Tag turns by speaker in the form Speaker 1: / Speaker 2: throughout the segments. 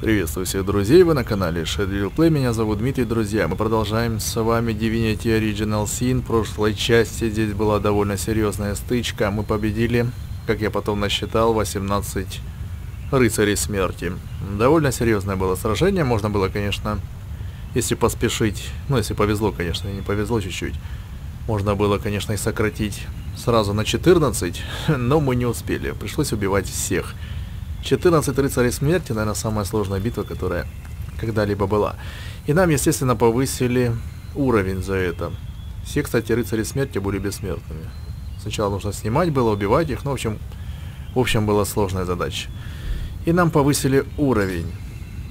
Speaker 1: Приветствую всех друзей, вы на канале Shadow Play, меня зовут Дмитрий, друзья. Мы продолжаем с вами Divinity Original Sin. В прошлой части здесь была довольно серьезная стычка. Мы победили, как я потом насчитал, 18 рыцарей смерти. Довольно серьезное было сражение, можно было, конечно, если поспешить, ну если повезло, конечно, не повезло чуть-чуть, можно было, конечно, и сократить сразу на 14, но мы не успели, пришлось убивать всех. 14 рыцарей смерти, наверное, самая сложная битва, которая когда-либо была. И нам, естественно, повысили уровень за это. Все, кстати, рыцари смерти были бессмертными. Сначала нужно снимать было, убивать их, ну, в общем, в общем, была сложная задача. И нам повысили уровень.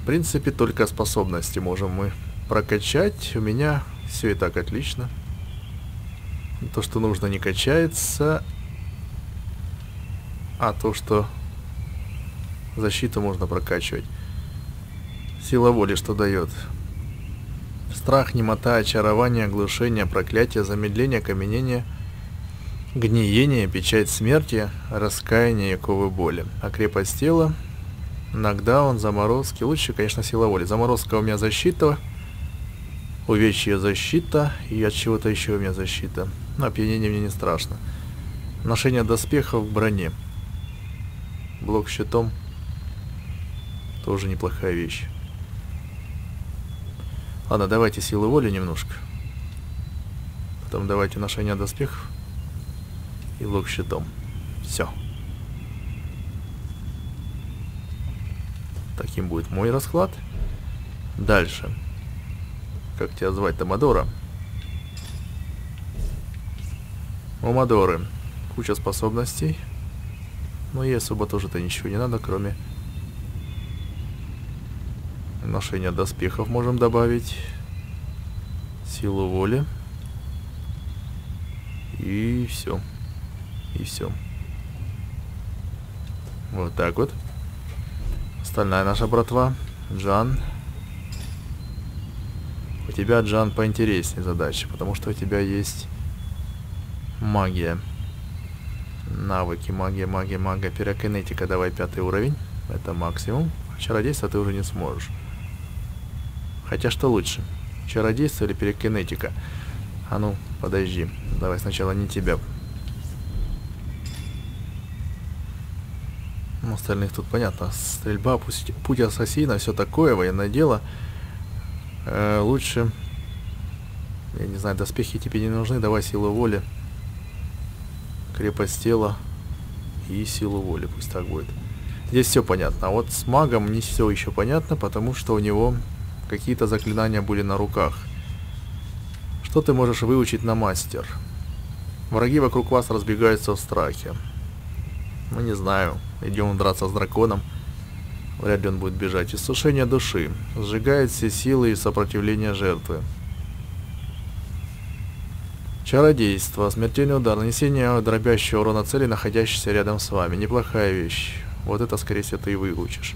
Speaker 1: В принципе, только способности можем мы прокачать. У меня все и так отлично. То, что нужно, не качается. А то, что Защиту можно прокачивать. Сила воли что дает? Страх, немота, очарование, оглушение, проклятие, замедление, каменение, гниение, печать смерти, раскаяние, яковы боли. А крепость тела, нокдаун, заморозки. Лучше, конечно, сила воли. Заморозка у меня защита, увечье защита и от чего-то еще у меня защита. Но опьянение мне не страшно. Ношение доспехов в броне. Блок щитом. Тоже неплохая вещь. Ладно, давайте силы воли немножко. Потом давайте ношение доспехов. И лук щитом. Все. Таким будет мой расклад. Дальше. Как тебя звать, Тамадора? У Мадоры куча способностей. Но ей особо тоже-то ничего не надо, кроме Ношение доспехов можем добавить. Силу воли. И все. И все. Вот так вот. Остальная наша братва. Джан. У тебя, Джан, поинтереснее задача, потому что у тебя есть магия. Навыки, магия, магия, магия, пирокинетика. Давай пятый уровень. Это максимум. Чародейство ты уже не сможешь. Хотя что лучше? Чародейство или перекинетика? А ну, подожди. Давай сначала не тебя. Ну, остальных тут понятно. Стрельба, путь, путь ассасина, все такое, военное дело. Э, лучше... Я не знаю, доспехи тебе не нужны. Давай силу воли. Крепость тела. И силу воли. Пусть так будет. Здесь все понятно. А вот с магом не все еще понятно, потому что у него Какие-то заклинания были на руках. Что ты можешь выучить на мастер? Враги вокруг вас разбегаются в страхе. Ну, не знаю. Идем драться с драконом. Вряд ли он будет бежать. Иссушение души. Сжигает все силы и сопротивление жертвы. Чародейство. Смертельный удар. Нанесение дробящего урона цели, находящейся рядом с вами. Неплохая вещь. Вот это, скорее всего, ты и выучишь.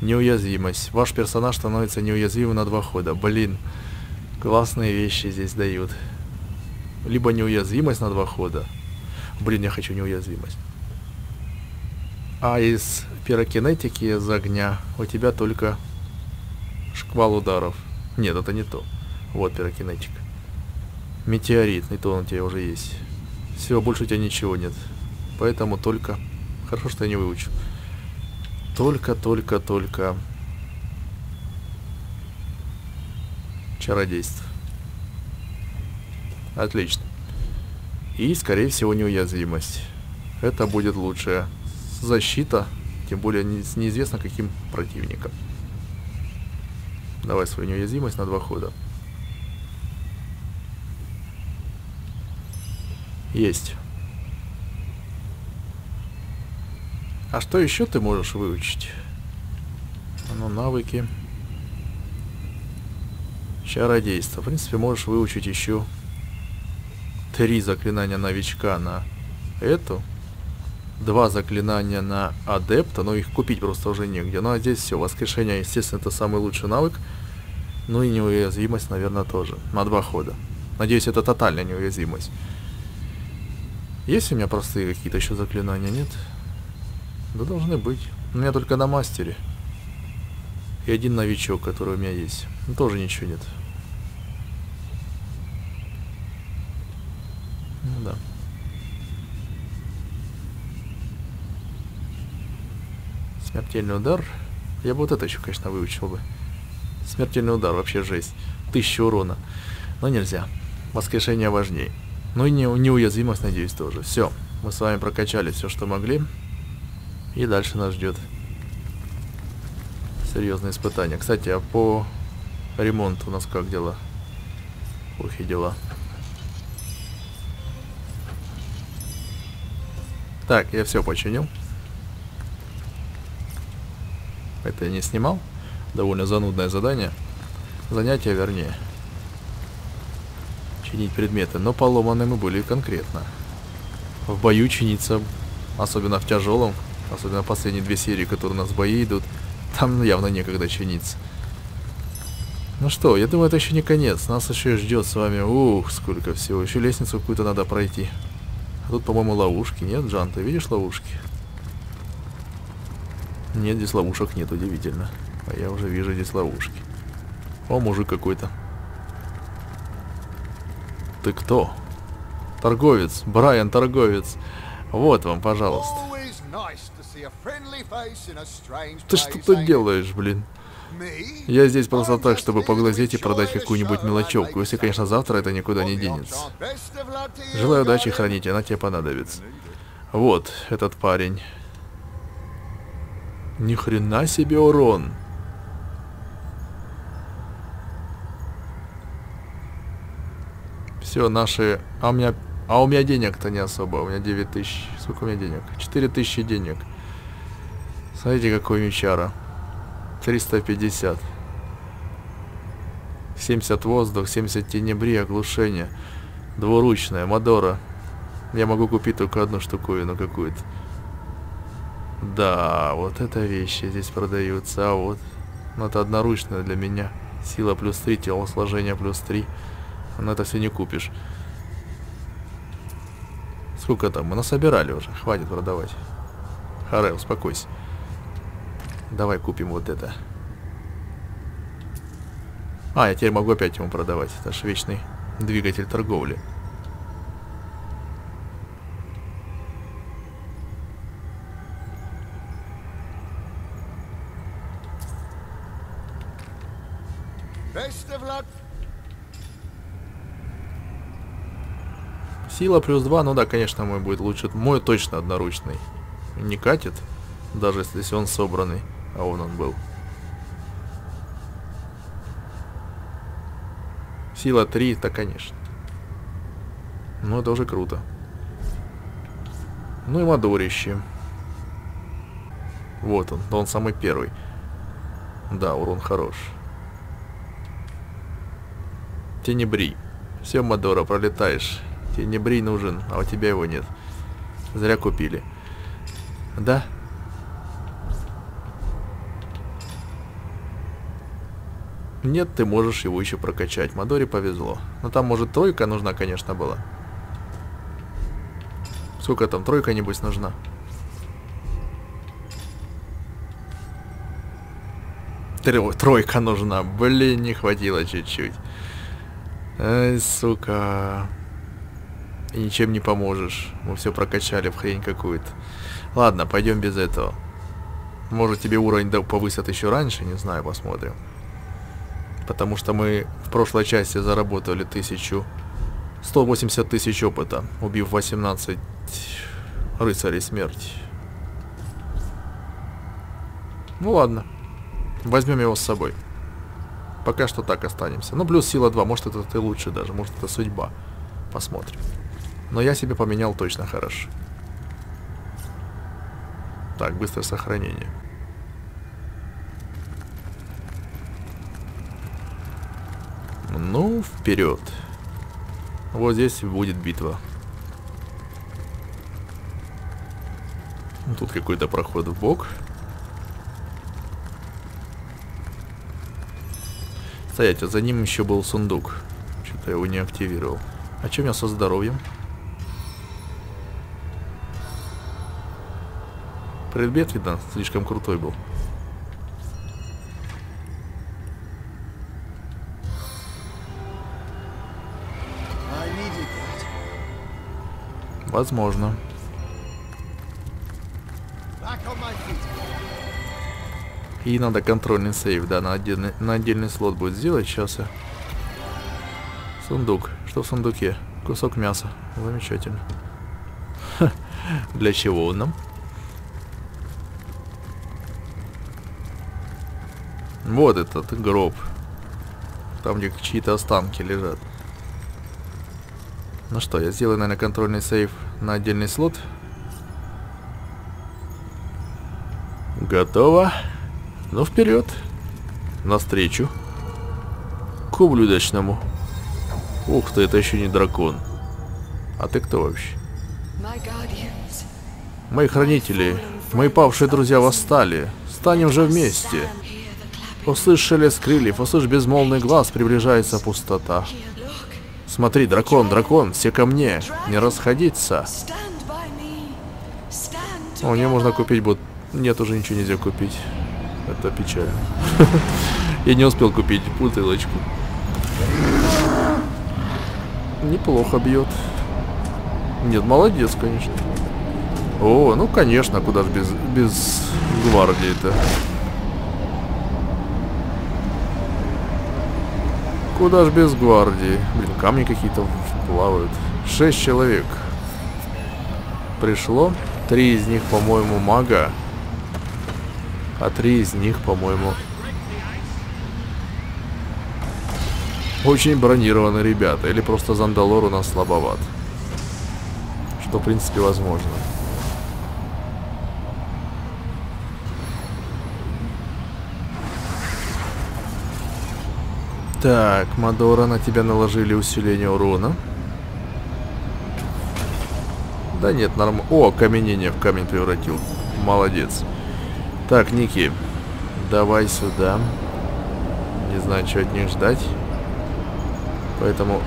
Speaker 1: Неуязвимость. Ваш персонаж становится неуязвимым на два хода. Блин, классные вещи здесь дают. Либо неуязвимость на два хода. Блин, я хочу неуязвимость. А из пирокинетики, из огня, у тебя только шквал ударов. Нет, это не то. Вот пирокинетика. Метеорит, не то он у тебя уже есть. Все, больше у тебя ничего нет. Поэтому только... Хорошо, что я не выучил. Только-только-только чародейство. Отлично. И, скорее всего, неуязвимость. Это будет лучшая защита, тем более не, неизвестно каким противником. Давай свою неуязвимость на два хода. Есть. А что еще ты можешь выучить? Ну, навыки. Чародейство. В принципе, можешь выучить еще три заклинания новичка на эту. Два заклинания на адепта, но их купить просто уже негде. Ну а здесь все. Воскрешение, естественно, это самый лучший навык. Ну и неуязвимость, наверное, тоже. На два хода. Надеюсь, это тотальная неуязвимость. Есть у меня простые какие-то еще заклинания, нет? Нет. Да должны быть. У меня только на мастере. И один новичок, который у меня есть. Ну, тоже ничего нет. Ну да. Смертельный удар. Я бы вот это еще, конечно, выучил бы. Смертельный удар, вообще жесть. Тысяча урона. Но нельзя. Воскрешение важнее. Ну и не, неуязвимость, надеюсь, тоже. Все. Мы с вами прокачали все, что могли. И дальше нас ждет серьезное испытание. Кстати, а по ремонту у нас как дела? Плохие дела. Так, я все починил. Это я не снимал. Довольно занудное задание. Занятие, вернее. Чинить предметы. Но поломаны мы были конкретно. В бою чиниться, особенно в тяжелом, особенно последние две серии, которые у нас в бои идут, там явно некогда чиниться. Ну что, я думаю, это еще не конец. Нас еще ждет с вами. Ух, сколько всего. Еще лестницу какую-то надо пройти. А тут, по-моему, ловушки. Нет, Джан, ты видишь ловушки? Нет, здесь ловушек нет, удивительно. А я уже вижу здесь ловушки. О, мужик какой-то. Ты кто? Торговец. Брайан, торговец. Вот вам, пожалуйста. Ты что тут делаешь, блин? Я здесь просто так, чтобы поглазеть и продать какую-нибудь мелочевку, если, конечно, завтра это никуда не денется. Желаю удачи, хранить, она тебе понадобится. Вот этот парень. Ни хрена себе урон. Все, наши... А у меня... А у меня денег-то не особо. У меня 9 тысяч. Сколько у меня денег? 4 тысячи денег. Смотрите, какой мечара. 350. 70 воздух, 70 тенебри, оглушение. Двуручная, Мадора. Я могу купить только одну штуковину какую-то. Да, вот это вещи здесь продаются. А вот. Ну, это одноручная для меня. Сила плюс 3, телосложение плюс 3. Но это все не купишь. Сколько там? Мы насобирали уже. Хватит продавать. Харе, успокойся. Давай купим вот это. А, я теперь могу опять ему продавать. Это же вечный двигатель торговли. Сила плюс 2, ну да, конечно, мой будет лучше. Мой точно одноручный. Не катит, даже если он собранный. А он он был. Сила 3, то конечно. Это уже круто. Ну и Мадорище. Вот он, он самый первый. Да, урон хорош. Тенебри. Все, Мадора, пролетаешь. Тенебри нужен, а у тебя его нет. Зря купили. Да, Нет, ты можешь его еще прокачать. Мадоре повезло. Но там, может, тройка нужна, конечно, была. Сколько там? Тройка, небось, нужна. Тройка нужна. Блин, не хватило чуть-чуть. Ай, сука. И ничем не поможешь. Мы все прокачали в хрень какую-то. Ладно, пойдем без этого. Может тебе уровень повысят еще раньше, не знаю, посмотрим. Потому что мы в прошлой части заработали тысячу... 180 тысяч опыта, убив 18 рыцарей смерти. Ну ладно. Возьмем его с собой. Пока что так останемся. Ну, плюс сила 2. Может, это ты лучше даже. Может, это судьба. Посмотрим. Но я себе поменял точно хорошо. Так, быстрое сохранение. Ну, вперед. Вот здесь будет битва. Тут какой-то проход в бок. Стоять, а за ним еще был сундук. Что-то я его не активировал. А чем я со здоровьем? Предмет, видно, слишком крутой был. Возможно. И надо контрольный сейв, да, на отдельный, на отдельный слот будет сделать. Сейчас я... Сундук. Что в сундуке? Кусок мяса. Замечательно. Для чего он нам? Вот этот гроб. Там, где чьи-то останки лежат. Ну что, я сделаю, наверное, контрольный сейв на отдельный слот. Готово. Ну, вперед. Навстречу. К ублюдочному. Ух ты, это еще не дракон. А ты кто вообще? Мои хранители, мои павшие друзья восстали. Станем же вместе. Услышь шелест крыльев, услышь безмолвный глаз, приближается пустота. Смотри, дракон, дракон, все ко мне, не расходиться. О, у нее можно купить будет. Нет, уже ничего нельзя купить. Это печально. Я не успел купить бутылочку. Неплохо бьет. Нет, молодец, конечно. О, ну конечно, куда же без, без гвардии-то. Куда ж без гвардии? Блин, камни какие-то плавают. Шесть человек. Пришло. Три из них, по-моему, мага. А три из них, по-моему... Очень бронированы ребята. Или просто Зандалор у нас слабоват. Что, в принципе, возможно. Так, Мадора, на тебя наложили усиление урона. Да нет, норм... О, каменение в камень превратил. Молодец. Так, Ники, давай сюда. Не знаю, что от них ждать. Поэтому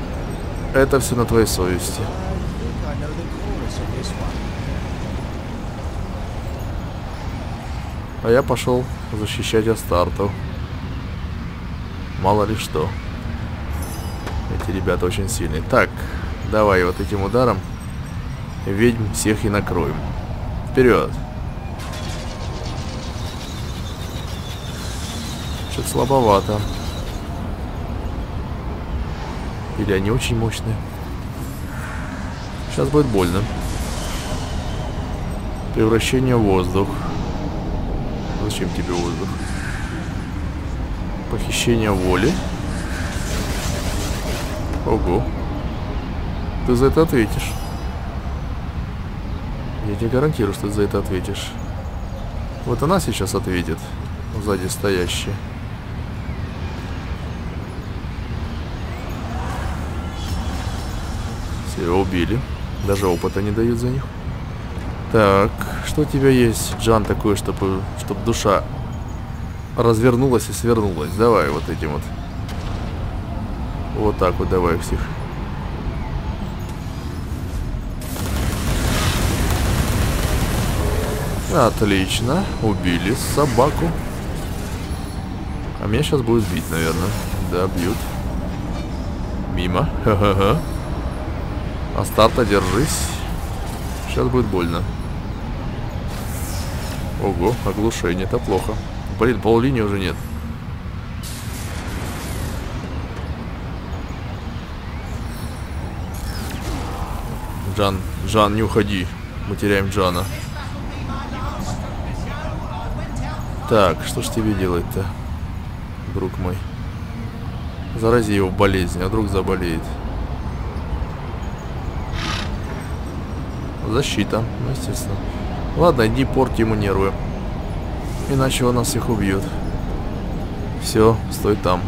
Speaker 1: это все на твоей совести. А я пошел защищать Астарту. Мало ли что. Эти ребята очень сильные. Так, давай вот этим ударом ведьм всех и накроем. Вперед! Что-то слабовато. Или они очень мощные. Сейчас будет больно. Превращение в воздух. Зачем тебе воздух? Похищение воли. Ого. Ты за это ответишь. Я тебе гарантирую, что ты за это ответишь. Вот она сейчас ответит. Сзади стоящая. Все, убили. Даже опыта не дают за них. Так, что у тебя есть, Джан, такое, чтобы, чтобы душа развернулась и свернулась. Давай вот этим вот. Вот так вот давай всех. Отлично. Убили собаку. А меня сейчас будет бить, наверное. Да, бьют. Мимо. Ха-ха-ха. Астарта, держись. Сейчас будет больно. Ого, оглушение, это плохо. Блин, поллинии уже нет. Джан, Джан, не уходи. Мы теряем Джана. Так, что ж тебе делать-то, друг мой? Зарази его болезнь, а вдруг заболеет. Защита, ну, естественно. Ладно, иди порти ему нервы. Иначе он нас всех убьет. Все, стой там.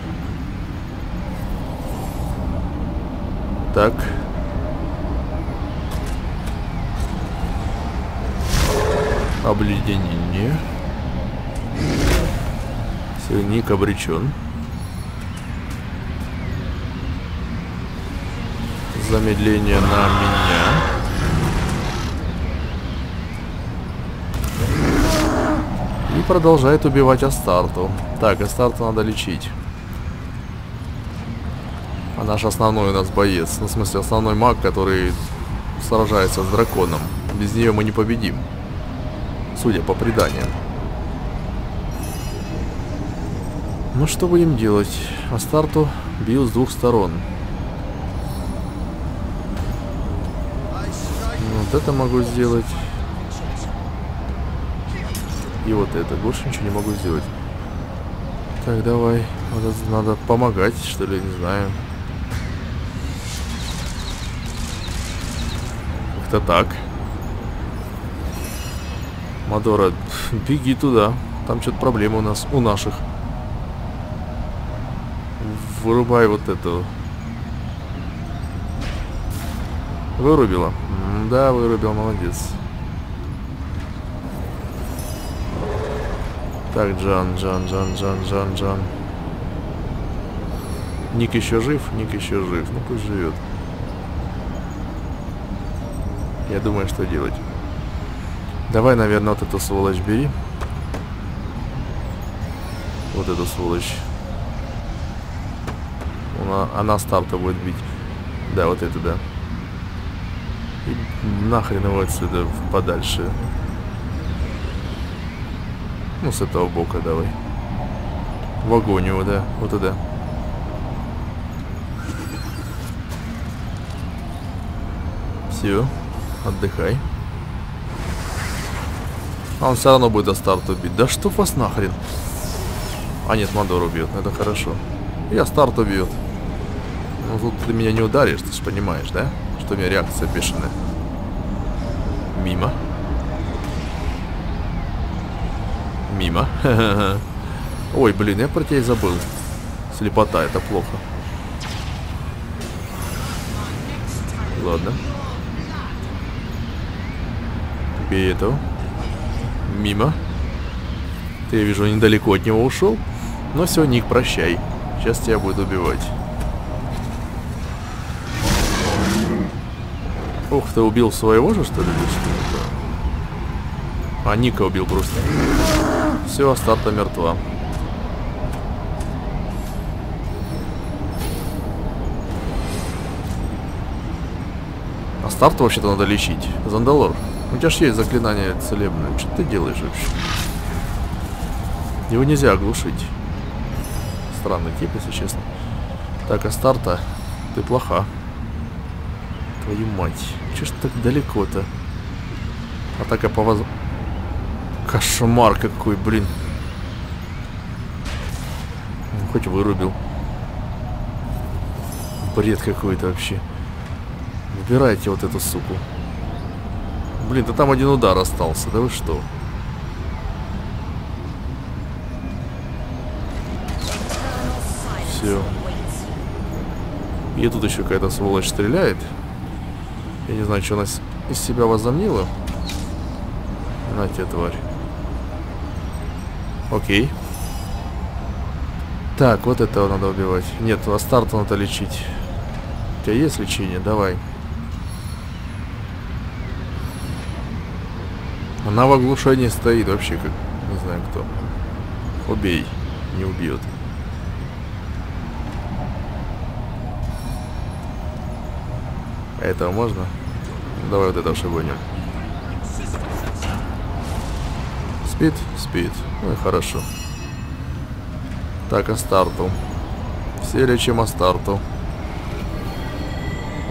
Speaker 1: Так. Обледенение. Все, Ник обречен. Замедление на меня. И продолжает убивать Астарту. Так, Астарту надо лечить. А наш основной у нас боец. Ну, в смысле, основной маг, который сражается с драконом. Без нее мы не победим. Судя по преданиям. Ну что будем делать? Астарту бил с двух сторон. Вот это могу сделать. И вот это. Больше ничего не могу сделать. Так, давай. Надо, надо помогать, что ли, не знаю. Как-то так. Мадора, беги туда. Там что-то проблема у нас, у наших. Вырубай вот эту. Вырубила. Да, вырубил, молодец. Так, Джан, Джан, Джан, Джан, Джан, Джан. Ник еще жив? Ник еще жив. Ну пусть живет. Я думаю, что делать. Давай, наверное, вот эту сволочь бери. Вот эту сволочь. Она, она старта будет бить. Да, вот это, да. И нахрен его отсюда подальше. Ну, с этого бока давай. В огонь его, да. Вот туда. Все. Отдыхай. А он все равно будет до старта убить. Да что вас нахрен? А нет, Мадор убьет. Это хорошо. Я старт убьет. Ну тут ты меня не ударишь, ты же понимаешь, да? Что у меня реакция бешеная. Мимо. Мимо. Ой, блин, я про тебя и забыл. Слепота, это плохо. Ладно. Бей этого. Мимо. Ты, я вижу, недалеко от него ушел. Но все, Ник, прощай. Сейчас тебя будет убивать. Ух, ты убил своего же, что ли? А, Ника убил просто. Все, Астарта мертва. Астарту вообще-то надо лечить. Зандалор, у тебя же есть заклинание целебное. Что ты делаешь вообще? Его нельзя оглушить. Странный тип, если честно. Так, Астарта, ты плоха. Твою мать. Че ж так далеко-то? Атака по воз... Кошмар какой, блин. Ну, хоть вырубил. Бред какой-то вообще. Выбирайте вот эту суку. Блин, да там один удар остался. Да вы что? Все. И тут еще какая-то сволочь стреляет. Я не знаю, что она из себя возомнила. На тебе, тварь. Окей. Так, вот этого надо убивать. Нет, Астарту надо лечить. У тебя есть лечение? Давай. Она в оглушении стоит вообще, как не знаю кто. Убей. Не убьет. А этого можно? Давай вот это шибанем. Спит? Спит. Ну и хорошо. Так, Астарту. Все лечим Астарту.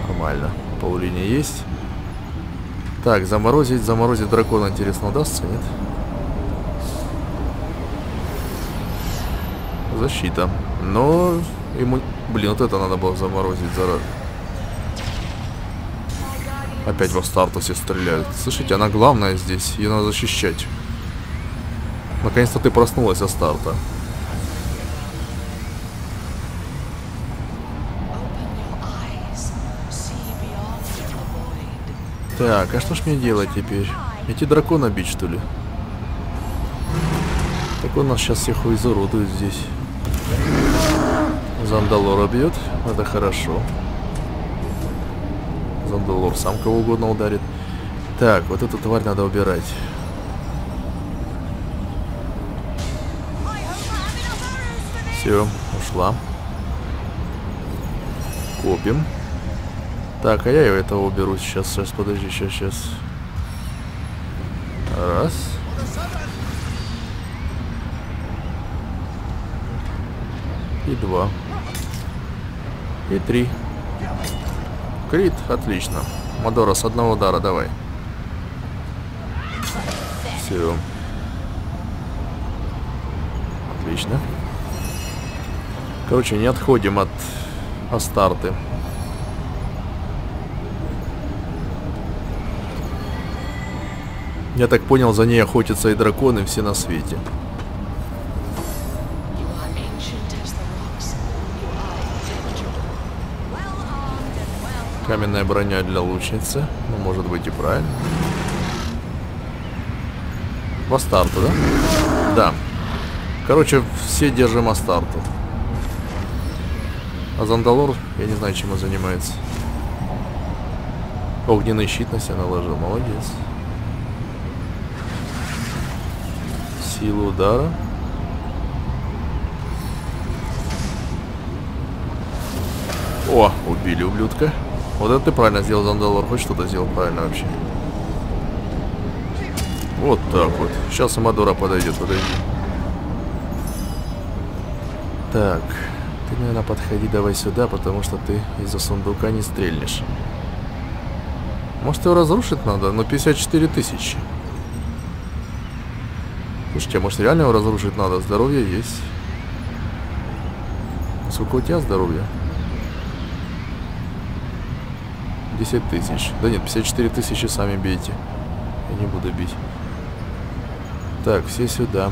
Speaker 1: Нормально. Паулине есть. Так, заморозить, заморозить дракона, интересно, удастся, нет? Защита. Но ему... Блин, вот это надо было заморозить, зараза. Опять во Стартусе стреляют. Слушайте, она главная здесь. Ее надо защищать. Наконец-то ты проснулась от старта. Так, а что ж мне делать теперь? Эти дракона бить, что ли? Так он нас сейчас всех изуродует здесь. Зандалора бьет. Это хорошо. Зандалор сам кого угодно ударит. Так, вот эту тварь надо убирать. Все, ушла. Копим. Так, а я его этого уберу сейчас, сейчас, подожди, сейчас, сейчас. Раз. И два. И три. Крит, отлично. Мадора, с одного удара давай. Все. Отлично. Короче, не отходим от Астарты. Я так понял, за ней охотятся и драконы все на свете. Каменная броня для лучницы. Ну, может быть и правильно. В Астарту, да? Да. Короче, все держим Астарту. А Зандалор, я не знаю, чем он занимается. Огненный щит на себя наложил, молодец. Сила удара. О, убили ублюдка. Вот это ты правильно сделал, Зандалор. Хоть что-то сделал правильно вообще. Вот так вот. Сейчас Амадора подойдет, подойди. Так. Ты, наверное, подходи давай сюда, потому что ты из-за сундука не стрельнешь. Может, его разрушить надо? Но 54 тысячи. Слушайте, а может реально его разрушить надо? Здоровье есть. Сколько у тебя здоровья? 10 тысяч. Да нет, 54 тысячи сами бейте. Я не буду бить. Так, все сюда.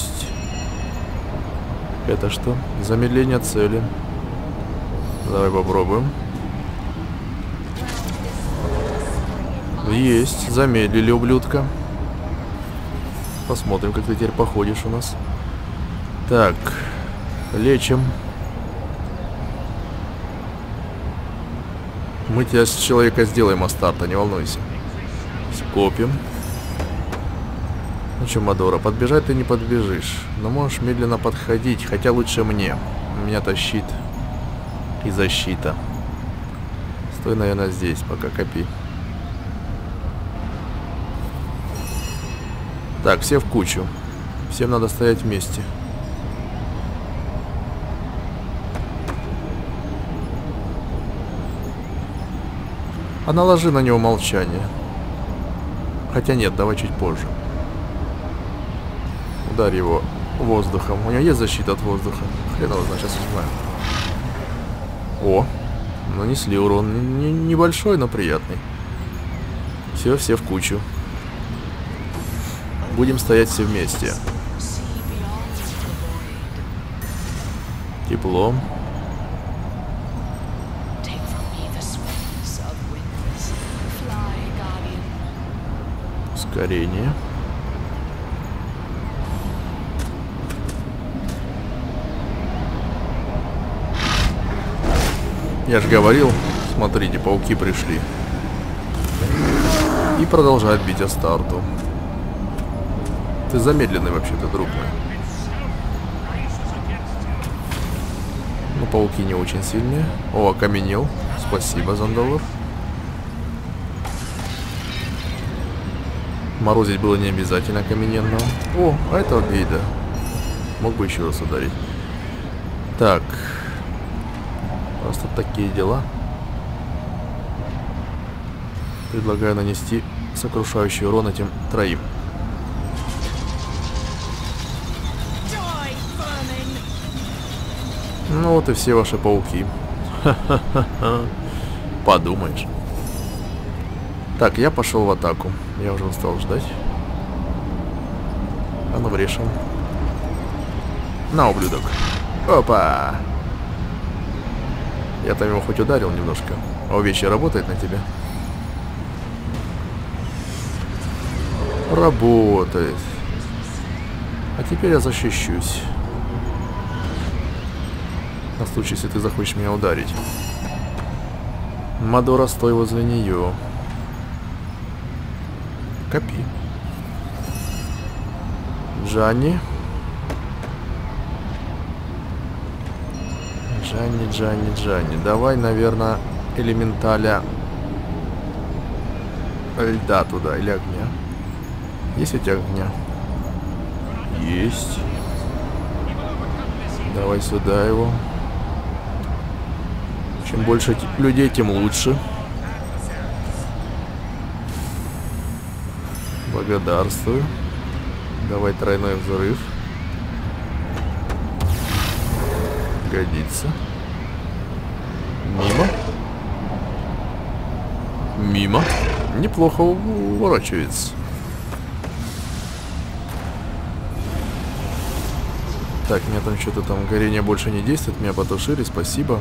Speaker 1: Есть. Это что? Замедление цели. Давай попробуем. Есть. Замедлили, ублюдка. Посмотрим, как ты теперь походишь у нас. Так, лечим. Мы тебя с человека сделаем, Астарта, не волнуйся. Скопим. Ну что, Мадора, подбежать ты не подбежишь. Но можешь медленно подходить, хотя лучше мне. У меня-то щит и защита. Стой, наверное, здесь, пока копи. Так, все в кучу. Всем надо стоять вместе. А наложи на него молчание. Хотя нет, давай чуть позже. Ударь его воздухом. У него есть защита от воздуха. Хрен его знает, сейчас узнаем. О, нанесли урон. Н небольшой, но приятный. Все, все в кучу. Будем стоять все вместе. Тепло. ускорение. Я же говорил, смотрите, пауки пришли. И продолжают бить Астарту. Ты замедленный вообще-то, друг мой. Ну, пауки не очень сильные. О, окаменел. Спасибо, Зандалор. Морозить было не обязательно камененного. О, а это гейда. Мог бы еще раз ударить. Так. Просто такие дела. Предлагаю нанести сокрушающий урон этим троим. Ну вот и все ваши пауки. Подумаешь. Так, я пошел в атаку. Я уже устал ждать. А ну врешим. На, ублюдок. Опа! Я там его хоть ударил немножко. А увечье работает на тебя? Работает. А теперь я защищусь. На случай, если ты захочешь меня ударить. Мадора, стой возле нее. Копи. Джанни. Джанни, Джанни, Джанни. Давай, наверное, элементаля льда туда или огня. Есть у тебя огня? Есть. Давай сюда его. Чем больше людей, тем лучше. Благодарствую. Давай тройной взрыв. Годится. Мимо. Мимо. Неплохо уворачивается. Так, мне там что-то там горение больше не действует. Меня потушили, спасибо.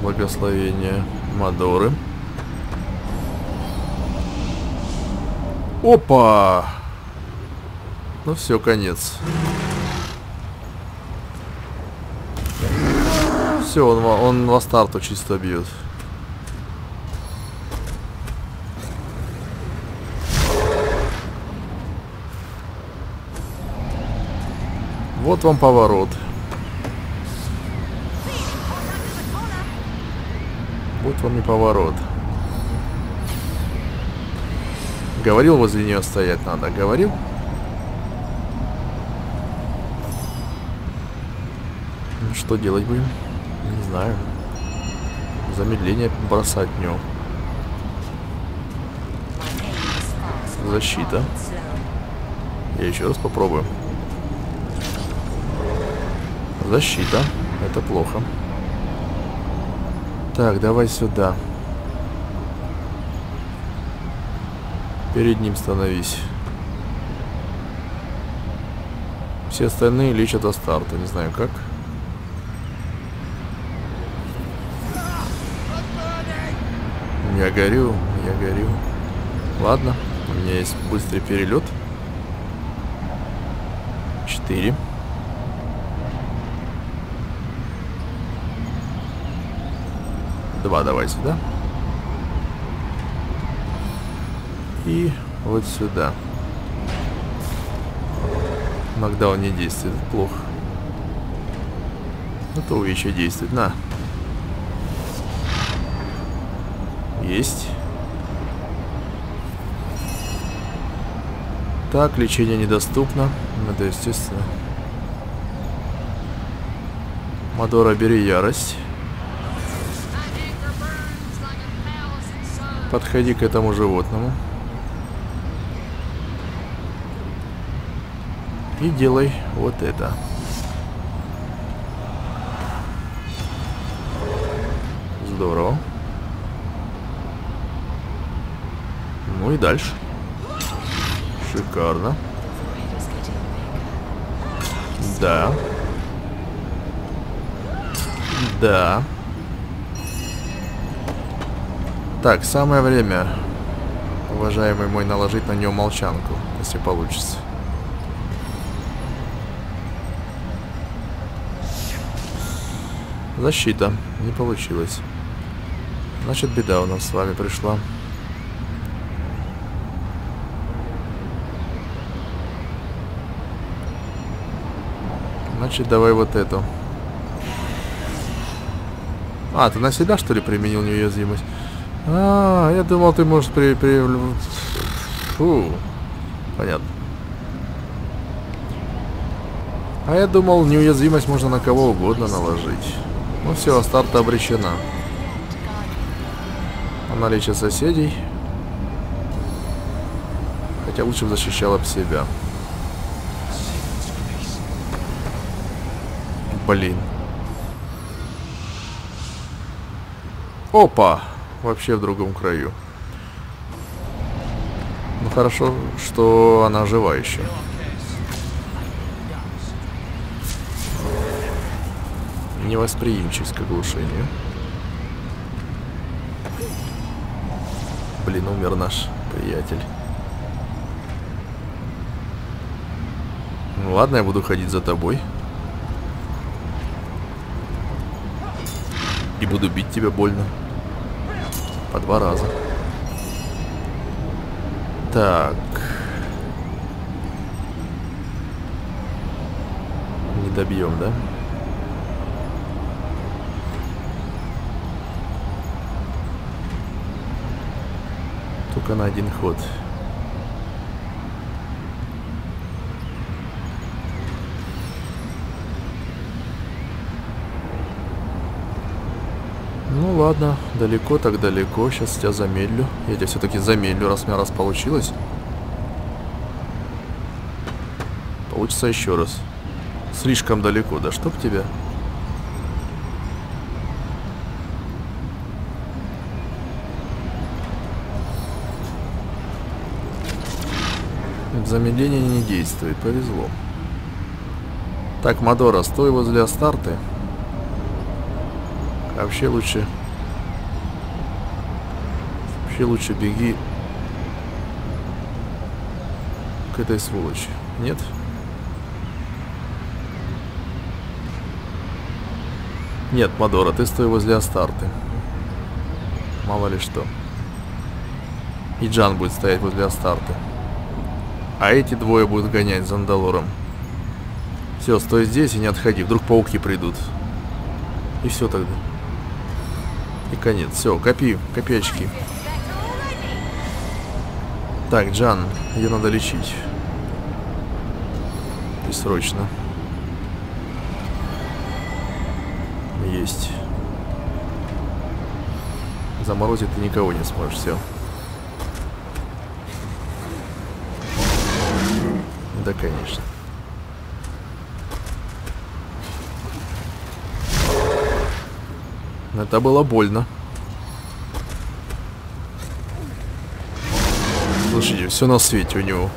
Speaker 1: Благословение Мадоры. Опа! Ну все, конец. Все, он, он во старту чисто бьет. Вот вам поворот. Вот вам и поворот. Говорил, возле нее стоять надо. Говорил? Ну, что делать будем? Знаю. Замедление бросать него. Защита. Я еще раз попробую. Защита. Это плохо. Так, давай сюда. Перед ним становись. Все остальные лечат до старта. Не знаю как. Я горю, я горю. Ладно, у меня есть быстрый перелет. Четыре. Два давай сюда. И вот сюда. Иногда он не действует, плохо. Это увечье действует. На. Есть. Так, лечение недоступно. Это естественно. Мадора, бери ярость. Подходи к этому животному. И делай вот это. Здорово. И дальше. Шикарно. Да. Да. Так, самое время, уважаемый мой, наложить на нее молчанку, если получится. Защита. Не получилось. Значит, беда у нас с вами пришла. Значит, давай вот эту. А, ты на себя, что ли, применил неуязвимость? А, я думал, ты можешь при... при... Фу. Понятно. А я думал, неуязвимость можно на кого угодно наложить. Ну все, старта обречена. Она лечит соседей. Хотя лучше бы защищала бы себя. Блин. Опа! Вообще в другом краю. Ну хорошо, что она жива еще. Невосприимчивость к оглушению. Блин, умер наш приятель. Ну ладно, я буду ходить за тобой. И буду бить тебя больно. По два раза. Так. Не добьем, да? Только на один ход. Ну ладно, далеко так далеко. Сейчас тебя замедлю. Я тебя все-таки замедлю, раз у меня раз получилось. Получится еще раз. Слишком далеко, да чтоб тебя. Замедление не действует, повезло. Так, Мадора, стой возле Астарты. Вообще лучше... Вообще лучше беги к этой сволочи. Нет? Нет, Мадора, ты стой возле Астарты. Мало ли что. И Джан будет стоять возле Астарты. А эти двое будут гонять за Андалором. Все, стой здесь и не отходи. Вдруг пауки придут. И все тогда. И конец. Все, копи, копи очки. Так, Джан, ее надо лечить. И срочно. Есть. Заморозить ты никого не сможешь, все. Да, конечно. Это было больно. Слушайте, все на свете у него.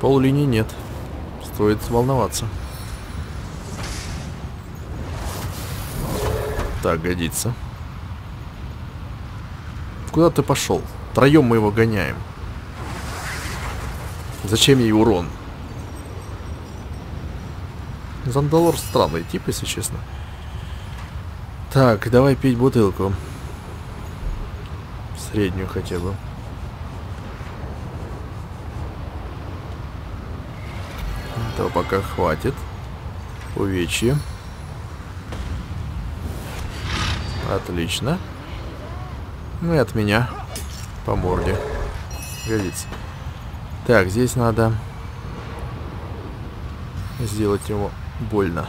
Speaker 1: Поллинии нет. Стоит волноваться. Так, годится. Куда ты пошел? Троем мы его гоняем. Зачем ей урон? Зандалор странный тип, если честно. Так, давай пить бутылку. Среднюю хотя бы. Этого пока хватит. Увечье. Отлично. Ну и от меня. По морде. Годится. Так, здесь надо сделать ему больно.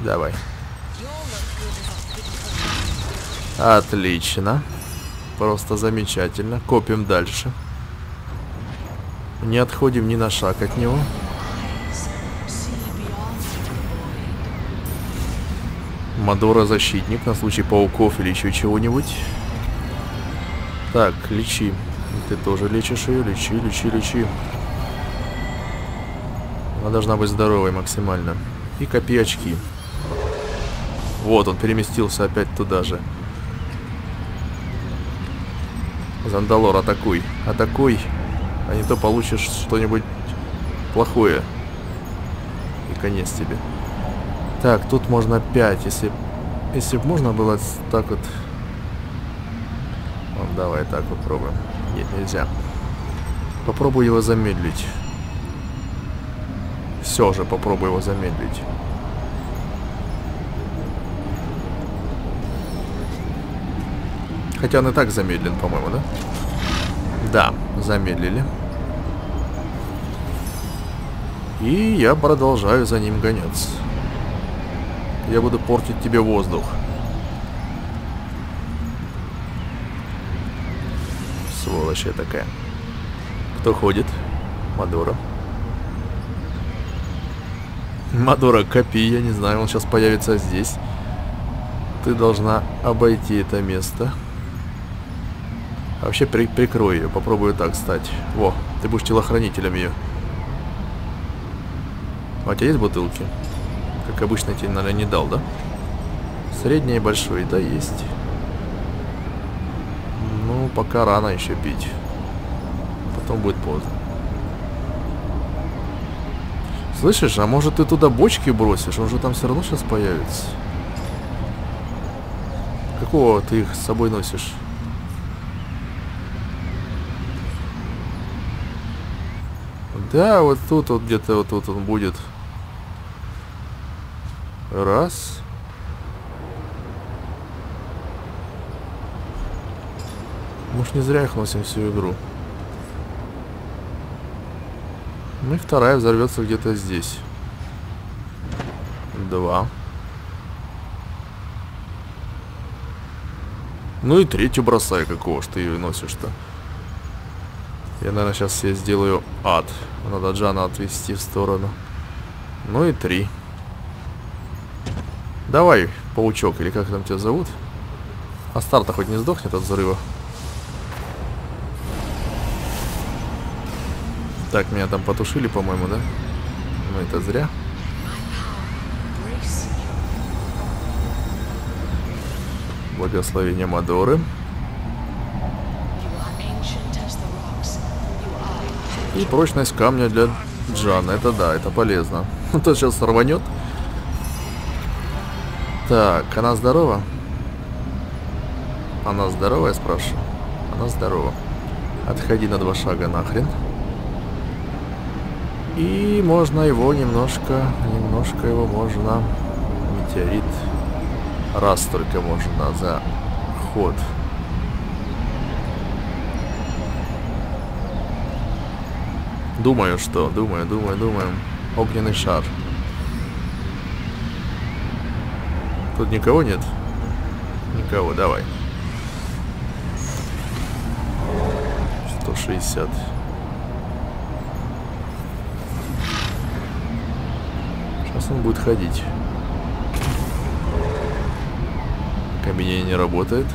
Speaker 1: Давай. Отлично. Просто замечательно. Копим дальше. Не отходим ни на шаг от него. Мадора защитник на случай пауков или еще чего-нибудь. Так, лечи. Ты тоже лечишь ее. Лечи, лечи, лечи. Она должна быть здоровой максимально. И копи очки. Вот, он переместился опять туда же. Зандалор, атакуй. Атакуй. А не то получишь что-нибудь плохое. И конец тебе. Так, тут можно 5. Если, если бы можно было так вот... Вот, давай так попробуем. Нет, нельзя. Попробуй его замедлить все же попробую его замедлить. Хотя он и так замедлен, по-моему, да? Да, замедлили. И я продолжаю за ним гоняться. Я буду портить тебе воздух. Сволочь я такая. Кто ходит? Мадора. Мадора, копи, я не знаю, он сейчас появится здесь. Ты должна обойти это место. А вообще при прикрой ее, попробую так стать. Во, ты будешь телохранителем ее. А у тебя есть бутылки? Как обычно, тебе, наверное, не дал, да? Средний и большой, да, есть. Ну, пока рано еще пить. Потом будет поздно. Слышишь, а может ты туда бочки бросишь? Он же там все равно сейчас появится. Какого ты их с собой носишь? Да, вот тут вот где-то вот тут он будет. Раз. Может не зря их носим всю игру. Ну и вторая взорвется где-то здесь. Два. Ну и третью бросай, какого ж ты ее носишь-то. Я, наверное, сейчас себе сделаю ад. Надо Джана отвести в сторону. Ну и три. Давай, паучок, или как там тебя зовут? А старта хоть не сдохнет от взрыва. Так, меня там потушили, по-моему, да? Ну, это зря. Благословение Мадоры. И прочность камня для Джана. Это да, это полезно. Тот сейчас рванет. Так, она здорова? Она здорова, я спрашиваю? Она здорова. Отходи на два шага нахрен. И можно его немножко, немножко его можно, метеорит, раз только можно за ход. Думаю, что, думаю, думаю, думаю. Огненный шар. Тут никого нет? Никого, давай. 160. Сейчас он будет ходить. Камень не работает.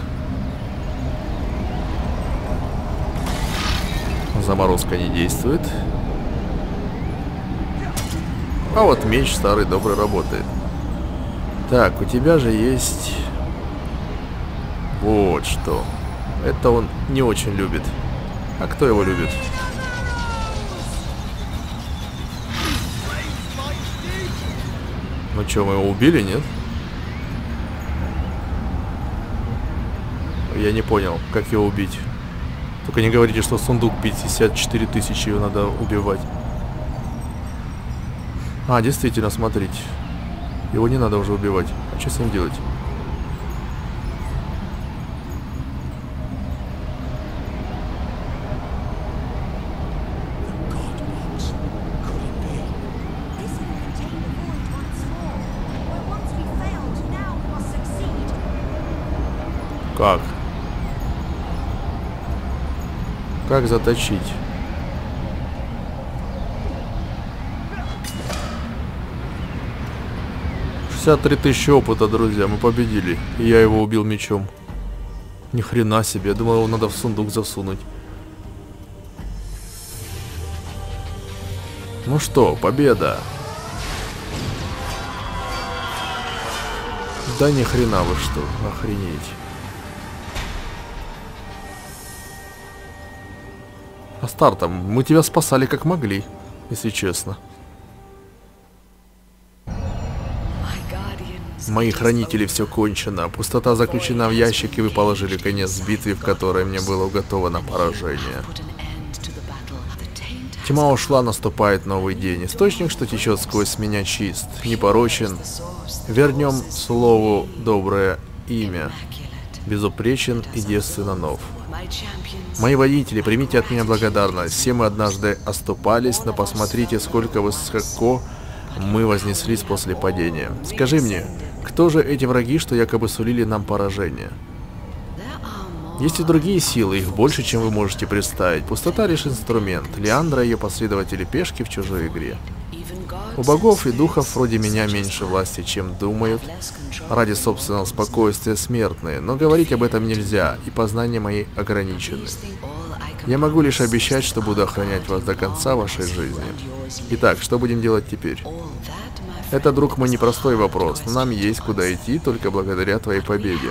Speaker 1: Заморозка не действует. А вот меч старый добрый работает. Так, у тебя же есть... Вот что. Это он не очень любит. А кто его любит? Ну что, мы его убили, нет? Я не понял, как его убить. Только не говорите, что сундук 54 тысячи, его надо убивать. А, действительно, смотрите. Его не надо уже убивать. А что с ним делать? Как? Как заточить? 63 тысячи опыта, друзья, мы победили. И я его убил мечом. Ни хрена себе, я думал, его надо в сундук засунуть. Ну что, победа. Да ни хрена вы что, охренеть. А стартом мы тебя спасали как могли, если честно. Мои хранители все кончено. Пустота заключена в ящик, и вы положили конец битве, в которой мне было уготовано поражение. Тьма ушла, наступает новый день. Источник, что течет сквозь меня, чист, непорочен. Вернем слову доброе имя. Безупречен и девственно нов. Мои водители, примите от меня благодарность. Все мы однажды оступались, но посмотрите, сколько высоко мы вознеслись после падения. Скажи мне, кто же эти враги, что якобы сулили нам поражение? Есть и другие силы, их больше, чем вы можете представить. Пустота лишь инструмент. Леандра и ее последователи пешки в чужой игре. У богов и духов вроде меня меньше власти, чем думают. Ради собственного спокойствия смертные. Но говорить об этом нельзя, и познания мои ограничены. Я могу лишь обещать, что буду охранять вас до конца вашей жизни. Итак, что будем делать теперь? Это, друг мой, непростой вопрос, но нам есть куда идти только благодаря твоей победе.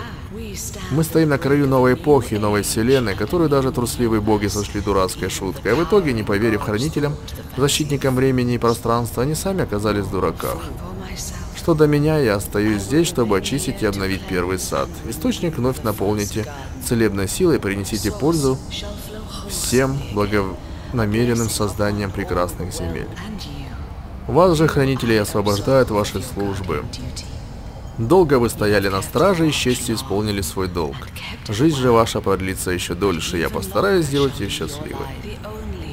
Speaker 1: Мы стоим на краю новой эпохи, новой вселенной, которую даже трусливые боги сошли дурацкой шуткой, а в итоге, не поверив хранителям, защитникам времени и пространства, они сами оказались в дураках. Что до меня, я остаюсь здесь, чтобы очистить и обновить первый сад. Источник вновь наполните целебной силой, принесите пользу всем благо... намеренным созданием прекрасных земель. Вас же, хранители, освобождают ваши службы. Долго вы стояли на страже и с честью исполнили свой долг. Жизнь же ваша продлится еще дольше, я постараюсь сделать ее счастливой.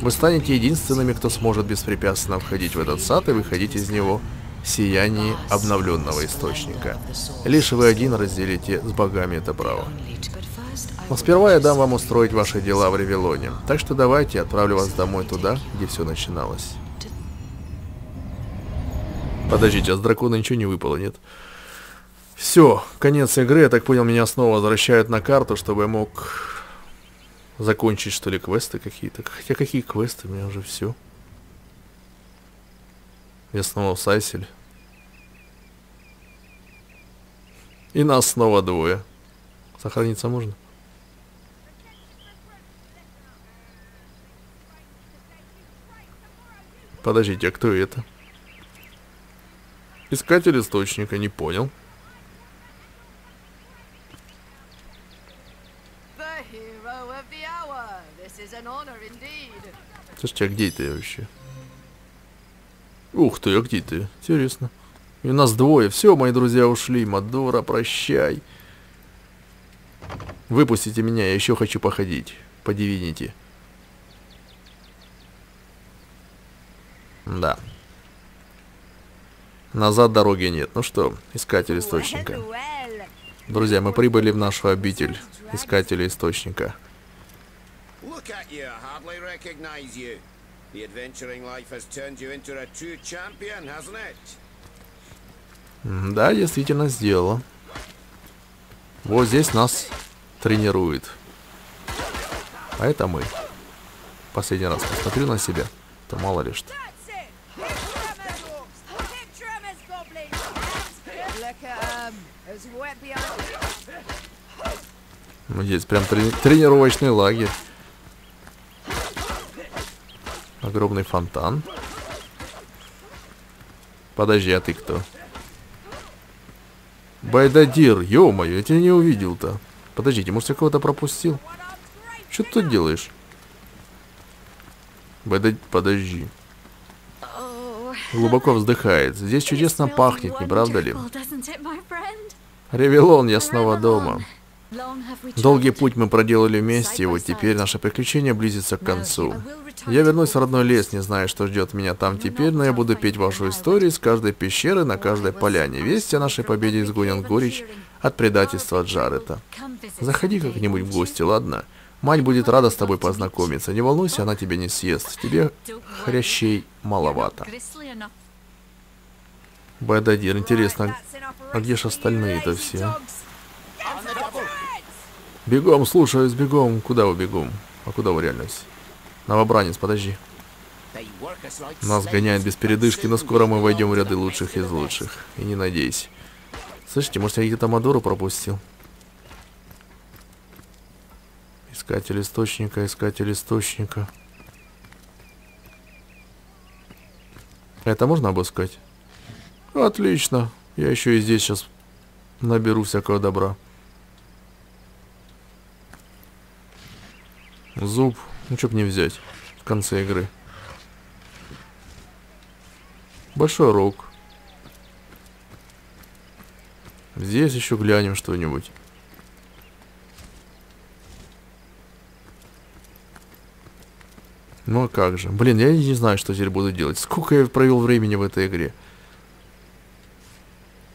Speaker 1: Вы станете единственными, кто сможет беспрепятственно входить в этот сад и выходить из него в сиянии обновленного источника. Лишь вы один разделите с богами это право. Но сперва я дам вам устроить ваши дела в Ревелоне, так что давайте отправлю вас домой туда, где все начиналось. Подождите, а с дракона ничего не выпало, нет? Все, конец игры, я так понял, меня снова возвращают на карту, чтобы я мог закончить, что ли, квесты какие-то. Хотя какие квесты? У меня уже все. Я снова в Сайсель. И нас снова двое. Сохраниться можно? Подождите, а кто это? Искатель источника, не понял. Слушайте, а где ты вообще? Ух ты, а где ты? Интересно. И у нас двое. Все, мои друзья ушли. Мадора, прощай. Выпустите меня, я еще хочу походить. По Да. Назад дороги нет. Ну что, искатель источника. Друзья, мы прибыли в нашу обитель искателя источника. Да, действительно сделала. Вот здесь нас тренирует. А это мы. Последний раз посмотрю на себя, то мало ли что. Здесь прям трени тренировочный лагерь. Огромный фонтан. Подожди, а ты кто? Байдадир, ё-моё, я тебя не увидел-то. Подождите, может я кого-то пропустил? Что ты тут делаешь? Байда... Подожди. Глубоко вздыхает. Здесь чудесно пахнет, не правда ли? Ревелон, я снова дома. Долгий путь мы проделали вместе, и вот теперь наше приключение близится к концу. Я вернусь в родной лес, не зная, что ждет меня там теперь, но я буду петь вашу историю с каждой пещеры на каждой поляне. Весть о нашей победе изгонен горечь от предательства Джарета. Заходи как-нибудь в гости, ладно? Мать будет рада с тобой познакомиться. Не волнуйся, она тебя не съест. Тебе хрящей маловато. Байдадир, интересно, а где же остальные-то все? Бегом, слушаюсь, бегом. Куда вы бегом? А куда вы реальность? Новобранец, подожди. Нас гоняют без передышки, но скоро мы войдем в ряды лучших из лучших. И не надейся. Слышите, может я где-то Мадору пропустил? Искатель источника, искатель источника. Это можно обыскать? Отлично. Я еще и здесь сейчас наберу всякого добра. Зуб. Ну, что бы не взять в конце игры. Большой рог. Здесь еще глянем что-нибудь. Ну а как же. Блин, я не знаю, что теперь буду делать. Сколько я провел времени в этой игре.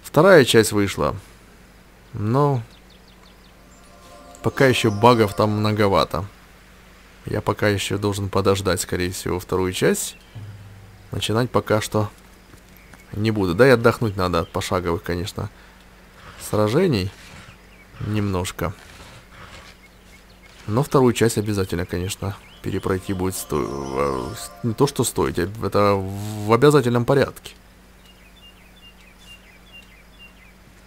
Speaker 1: Вторая часть вышла. Но... Пока еще багов там многовато. Я пока еще должен подождать, скорее всего, вторую часть. Начинать пока что не буду. Да и отдохнуть надо от пошаговых, конечно, сражений. Немножко. Но вторую часть обязательно, конечно, перепройти будет сто... не то, что стоить, а это в обязательном порядке.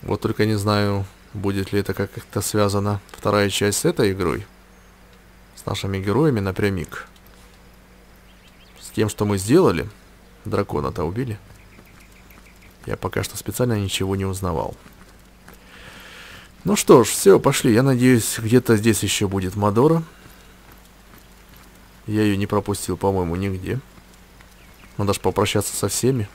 Speaker 1: Вот только не знаю, будет ли это как-то связано вторая часть с этой игрой с нашими героями напрямик. С тем, что мы сделали, дракона-то убили, я пока что специально ничего не узнавал. Ну что ж, все, пошли. Я надеюсь, где-то здесь еще будет Мадора. Я ее не пропустил, по-моему, нигде. Надо же попрощаться со всеми.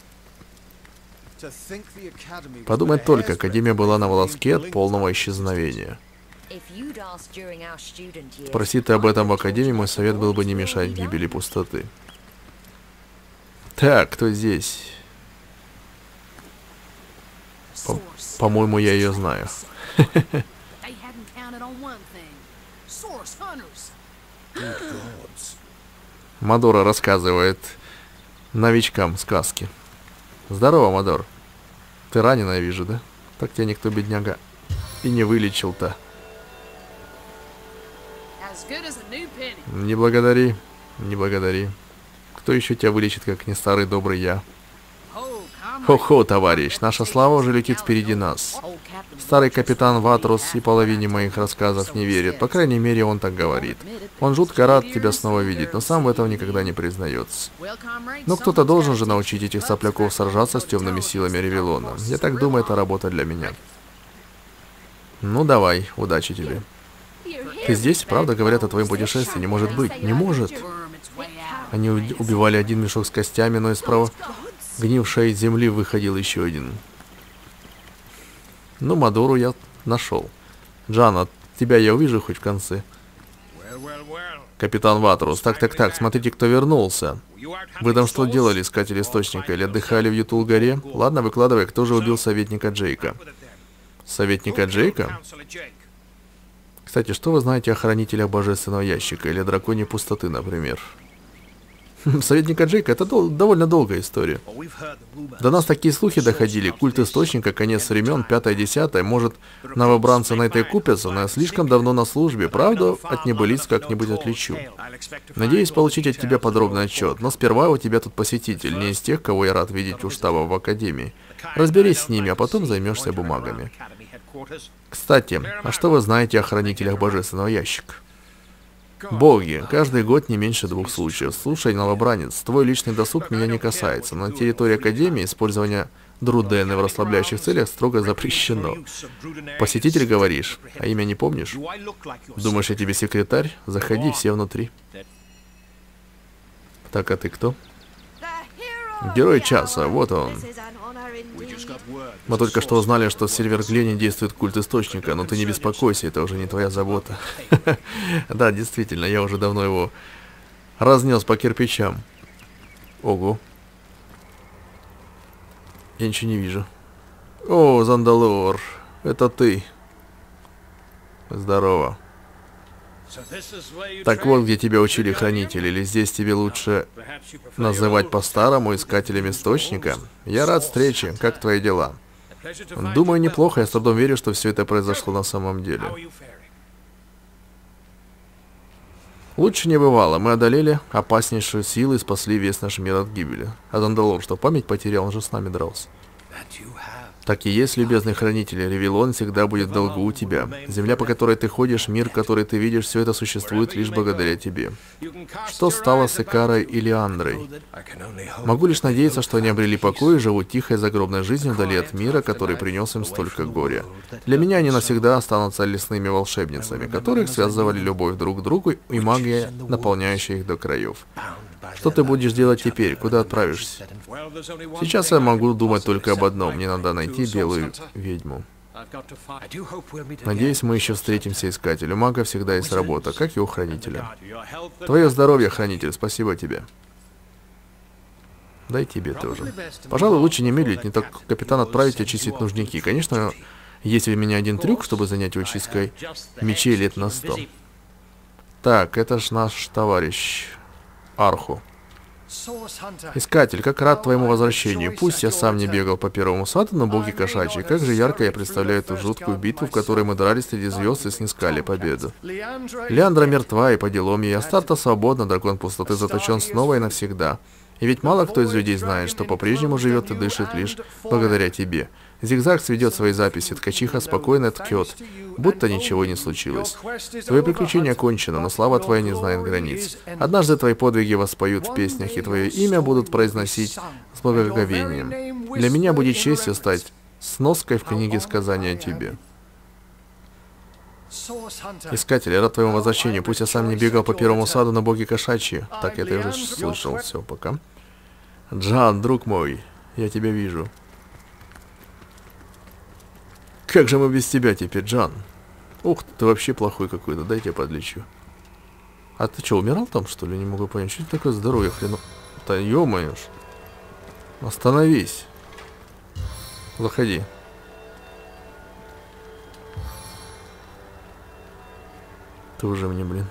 Speaker 1: Подумать только, Академия была на волоске от полного исчезновения. Спроси ты об этом в Академии, мой совет был бы не мешать гибели пустоты. Так, кто здесь? По- По-моему, я ее знаю. Мадора рассказывает новичкам сказки. Здорово, Мадор. Ты ранен, я вижу, да? Так тебя никто, бедняга, и не вылечил-то. Не благодари, не благодари. Кто еще тебя вылечит, как не старый добрый я? Хо-хо, товарищ, наша слава уже летит впереди нас. Старый капитан Ватрус и половине моих рассказов не верит, по крайней мере, он так говорит. Он жутко рад тебя снова видеть, но сам в этом никогда не признается. Но кто-то должен же научить этих сопляков сражаться с темными силами Ревелона. Я так думаю, это работа для меня. Ну давай, удачи тебе. Ты здесь? Правда говорят о твоем путешествии? Не может быть. Не может. Они убивали один мешок с костями, но из справа гнившей земли выходил еще один. Ну, Мадору я нашел. Джана, тебя я увижу хоть в конце. Капитан Ватрус, так-так-так, смотрите, кто вернулся. Вы там что делали, искатель источника, или отдыхали в Ютул-горе? Ладно, выкладывай, кто же убил советника Джейка? Советника Джейка? Кстати, что вы знаете о хранителях божественного ящика или драконе пустоты, например? Советника Джейка это дол довольно долгая история. До нас такие слухи доходили. Культ источника, конец времен, пятое-десятое. Может, новобранцы на этой купятся, но я слишком давно на службе. Правда, от небылиц как-нибудь отличу. Надеюсь получить от тебя подробный отчет, но сперва у тебя тут посетитель, не из тех, кого я рад видеть у штаба в Академии. Разберись с ними, а потом займешься бумагами. Кстати, а что вы знаете о хранителях божественного ящика? Боги, каждый год не меньше двух случаев. Слушай, новобранец, твой личный досуг меня не касается. На территории Академии использование друдены в расслабляющих целях строго запрещено. Посетитель говоришь, а имя не помнишь? Думаешь, я тебе секретарь? Заходи, все внутри. Так, а ты кто? Герой часа, вот он. Мы только что узнали, что в Сильверглене действует культ Источника, но ты не беспокойся, это уже не твоя забота. Да, действительно, я уже давно его разнес по кирпичам. Ого. Я ничего не вижу. О, Зандалор, это ты. Здорово. Так вот, где тебя учили хранители, или здесь тебе лучше называть по-старому искателем источника? Я рад встрече, как твои дела? Думаю, неплохо, я с трудом верю, что все это произошло на самом деле. Лучше не бывало, мы одолели опаснейшую силу и спасли весь наш мир от гибели. А Зандалор, что память потерял, он же с нами дрался. Так и есть, любезный хранитель, Ревелон всегда будет в долгу у тебя. Земля, по которой ты ходишь, мир, который ты видишь, все это существует лишь благодаря тебе. Что стало с Икарой и Леандрой? Могу лишь надеяться, что они обрели покой и живут тихой загробной жизнью вдали от мира, который принес им столько горя. Для меня они навсегда останутся лесными волшебницами, которых связывали любовь друг к другу и магия, наполняющая их до краев. Что ты будешь делать теперь? Куда отправишься? Сейчас я могу думать только об одном. Мне надо найти белую ведьму. Надеюсь, мы еще встретимся, Искатель. У мага всегда есть работа, как и у Хранителя. Твое здоровье, Хранитель, спасибо тебе. Дай тебе тоже. Пожалуй, лучше не медлить, не так капитан отправить очистить нужники. Конечно, есть у меня один трюк, чтобы занять его чисткой мечей лет на сто. Так, это ж наш товарищ. Арху. Искатель, как рад твоему возвращению. Пусть я сам не бегал по первому саду, но боги кошачьи. Как же ярко я представляю эту жуткую битву, в которой мы дрались среди звезд и снискали победу. Леандра мертва, и по делам ей Астарта свободна, дракон пустоты заточен снова и навсегда. И ведь мало кто из людей знает, что по-прежнему живет и дышит лишь благодаря тебе. Зигзаг сведет свои записи, ткачиха спокойно ткет, будто ничего не случилось. Твои приключения кончено, но слава твоя не знает границ. Однажды твои подвиги воспоют в песнях, и твое имя будут произносить с благоговением. Для меня будет честью стать сноской в книге сказания о тебе. Искатель, я рад твоему возвращению. Пусть я сам не бегал по первому саду на боги кошачьи. Так, это я уже слышал. Все, пока. Джан, друг мой, я тебя вижу. Как же мы без тебя теперь, Джан? Ух, ты вообще плохой какой-то, дай я подлечу. А ты что, умирал там, что ли? Не могу понять. Что это такое здоровье, хрен... Да ё-моё ж. Остановись. Заходи. Ты уже мне, блин.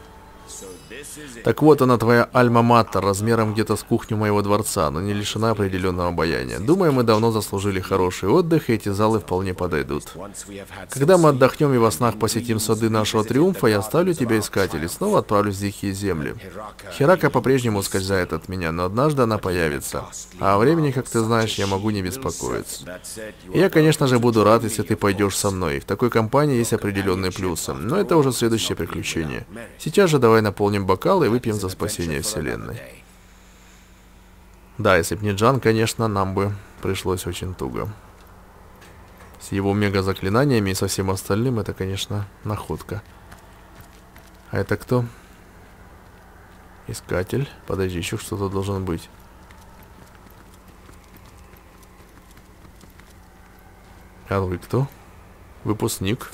Speaker 1: Так вот она, твоя альма-матер, размером где-то с кухню моего дворца, но не лишена определенного обаяния. Думаю, мы давно заслужили хороший отдых, и эти залы вполне подойдут. Когда мы отдохнем и во снах посетим сады нашего триумфа, я оставлю тебя искатель и снова отправлюсь в дикие земли. Херака по-прежнему ускользает от меня, но однажды она появится. А о времени, как ты знаешь, я могу не беспокоиться. Я, конечно же, буду рад, если ты пойдешь со мной. В такой компании есть определенные плюсы, но это уже следующее приключение. Сейчас же давай наполним бокал бокал и выпьем за спасение Вселенной. Да, если б не Джан, конечно, нам бы пришлось очень туго. С его мега-заклинаниями и со всем остальным, это, конечно, находка. А это кто? Искатель. Подожди, еще что-то должен быть. А вы кто? Выпускник.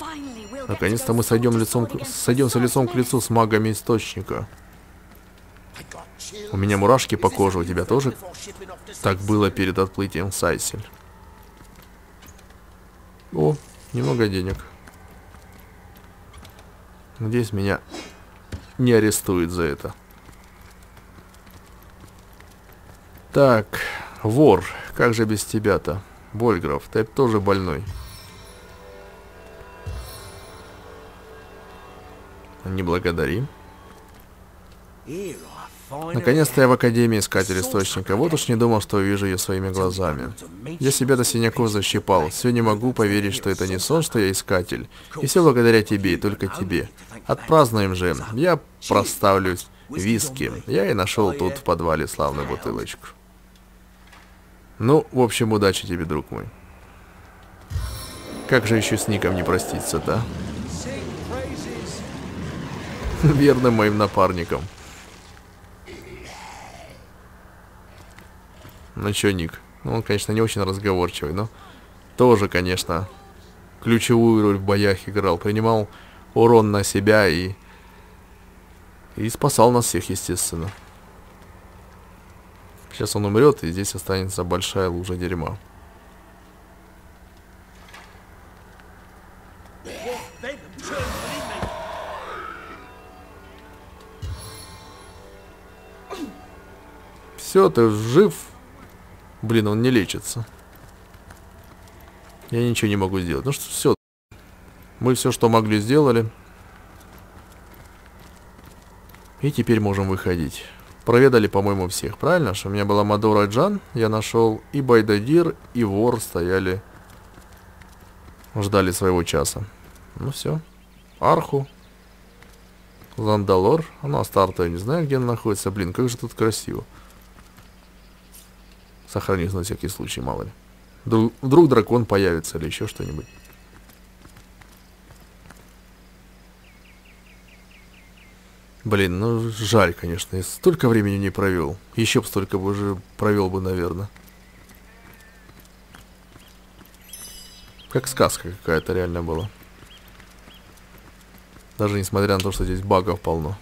Speaker 1: Наконец-то мы сойдем лицом, сойдемся лицом к лицу с магами Источника. У меня мурашки по коже, у тебя тоже? Так было перед отплытием Сайсель. О, немного денег. Надеюсь, меня не арестуют за это. Так, вор, как же без тебя-то? Больгров, ты тоже больной. Не благодарим. Наконец-то я в Академии Искатель Источника. Вот уж не думал, что увижу ее своими глазами. Я себя до синяков защипал. Все не могу поверить, что это не сон, что я Искатель. И все благодаря тебе, и только тебе. Отпразднуем же. Я проставлюсь виски. Я и нашел тут в подвале славную бутылочку. Ну, в общем, удачи тебе, друг мой. Как же еще с Ником не проститься, да? Верным моим напарником. Ну чё, Ник? Ну, он, конечно, не очень разговорчивый, но тоже, конечно, ключевую роль в боях играл. Принимал урон на себя и... И спасал нас всех, естественно. Сейчас он умрет, и здесь останется большая лужа дерьма. Все, ты жив, Блин, он не лечится. Я ничего не могу сделать. Ну что, все. Мы все, что могли, сделали. И теперь можем выходить. Проведали, по-моему, всех, правильно? Что у меня была Мадора Джан, я нашел и Байдадир, и Вор стояли, ждали своего часа. Ну все. Арху. Ландалор. Она старта, я не знаю, где она находится. Блин, как же тут красиво. Сохранить на всякий случай, мало ли. Вдруг, вдруг дракон появится или еще что-нибудь. Блин, ну жаль, конечно. Я столько времени не провел. Еще бы столько бы уже провел бы, наверное. Как сказка какая-то реально была. Даже несмотря на то, что здесь багов полно.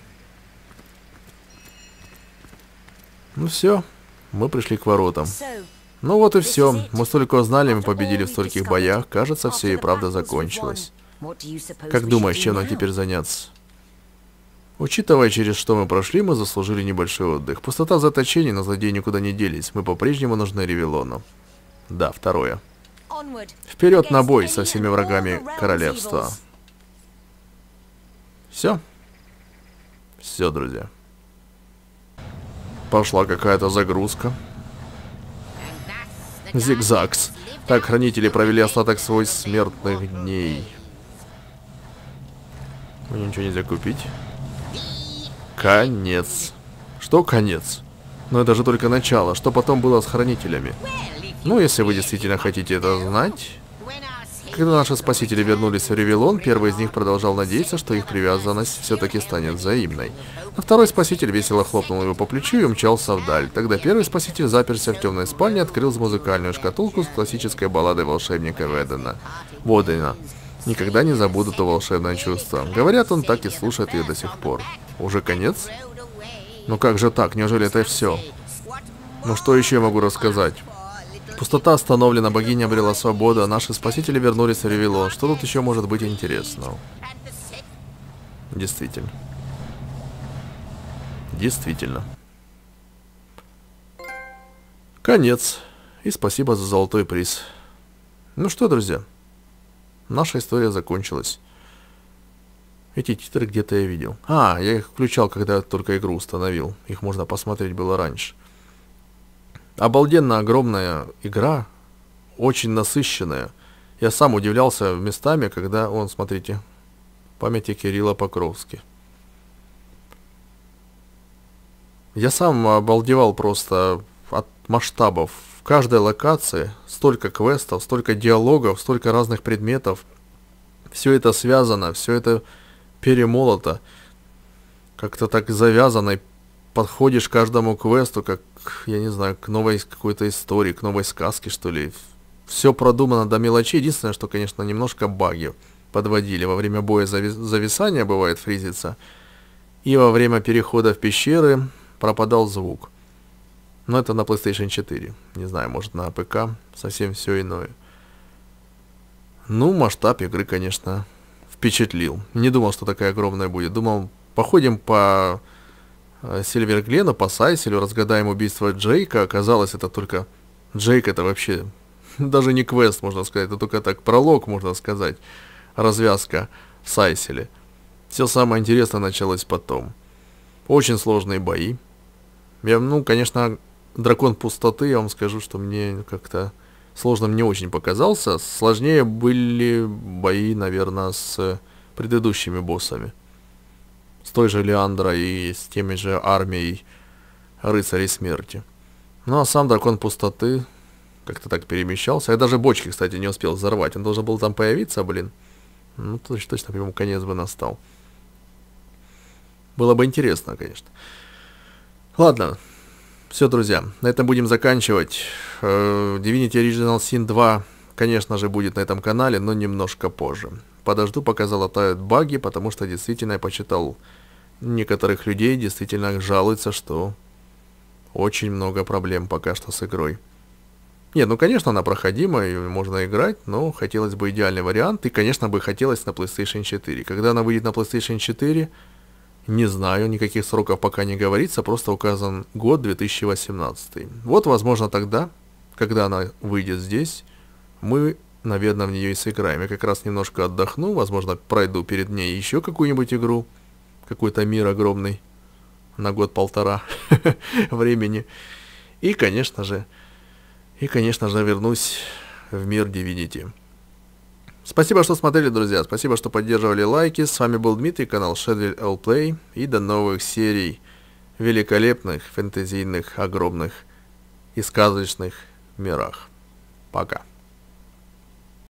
Speaker 1: Ну все. Мы пришли к воротам. Ну вот и все. Мы столько узнали, мы победили в стольких боях. Кажется, все и правда закончилось. Как думаешь, чем нам теперь заняться? Учитывая, через что мы прошли, мы заслужили небольшой отдых. Пустота заточения, но злодеи никуда не делись. Мы по-прежнему нужны Ревелону. Да, второе. Вперед на бой со всеми врагами королевства. Все? Все, друзья. Пошла какая-то загрузка. Зигзагс. Так хранители провели остаток свой смертных дней. Мне ничего нельзя купить. Конец. Что конец? Но это же только начало. Что потом было с хранителями? Ну, если вы действительно хотите это знать, Когда наши спасители вернулись в Ревелон, первый из них продолжал надеяться, что их привязанность все-таки станет взаимной. А второй спаситель весело хлопнул его по плечу и умчался вдаль. Тогда первый спаситель заперся в темной спальне и открыл музыкальную шкатулку с классической балладой волшебника Ведена. Водена. Никогда не забуду то волшебное чувство. Говорят, он так и слушает ее до сих пор. Уже конец? Ну как же так? Неужели это все? Ну что еще я могу рассказать? Пустота остановлена, богиня обрела свободу, а наши спасители вернулись в Ревелон. Что тут еще может быть интересного? Действительно. Действительно. Конец. И спасибо за золотой приз. Ну что, друзья, наша история закончилась. Эти титры где-то я видел. А, я их включал, когда только игру установил. Их можно посмотреть было раньше. Обалденно огромная игра, очень насыщенная. Я сам удивлялся местами, когда он, смотрите, памяти Кирилла Покровски. Я сам обалдевал просто от масштабов. В каждой локации столько квестов, столько диалогов, столько разных предметов. Все это связано, все это перемолото. Как-то так завязано. И подходишь к каждому квесту, как, я не знаю, к новой какой-то истории, к новой сказке, что ли. Все продумано до мелочей. Единственное, что, конечно, немножко баги подводили. Во время боя зави- зависания бывает фризится. И во время перехода в пещеры пропадал звук. Но это на PlayStation 4. Не знаю, может на ПК. Совсем все иное. Ну, масштаб игры, конечно, впечатлил. Не думал, что такая огромная будет. Думал, походим по Сильвер Глену, по Сайселю, разгадаем убийство Джейка. Оказалось, это только... Джейк это вообще даже не квест, можно сказать. Это только так пролог, можно сказать. Развязка в Сайселе. Все самое интересное началось потом. Очень сложные бои. Я, ну, конечно, дракон пустоты, я вам скажу, что мне как-то сложным не очень показался. Сложнее были бои, наверное, с предыдущими боссами. С той же Леандра и с теми же армией рыцарей смерти. Ну а сам дракон пустоты как-то так перемещался. Я даже бочки, кстати, не успел взорвать. Он должен был там появиться, блин. Ну, точно, точно, ему конец бы настал. Было бы интересно, конечно. Ладно, все, друзья, на этом будем заканчивать. Э, Divinity Original Sin 2, конечно же, будет на этом канале, но немножко позже. Подожду, пока залатают баги, потому что действительно я почитал некоторых людей, действительно жалуются, что очень много проблем пока что с игрой. Нет, ну, конечно, она проходима, и можно играть, но хотелось бы идеальный вариант, и, конечно, бы хотелось на PlayStation 4. Когда она выйдет на PlayStation 4, не знаю, никаких сроков пока не говорится, просто указан год 2018. Вот, возможно, тогда, когда она выйдет здесь, мы, наверное, в нее и сыграем. Я как раз немножко отдохну, возможно, пройду перед ней еще какую-нибудь игру, какой-то мир огромный, на год-полтора времени. И, конечно же, и, конечно же, вернусь в мир Divinity. Спасибо, что смотрели, друзья. Спасибо, что поддерживали лайки. С вами был Дмитрий, канал Shadwell All Play. И до новых серий великолепных, фэнтезийных, огромных и сказочных мирах. Пока.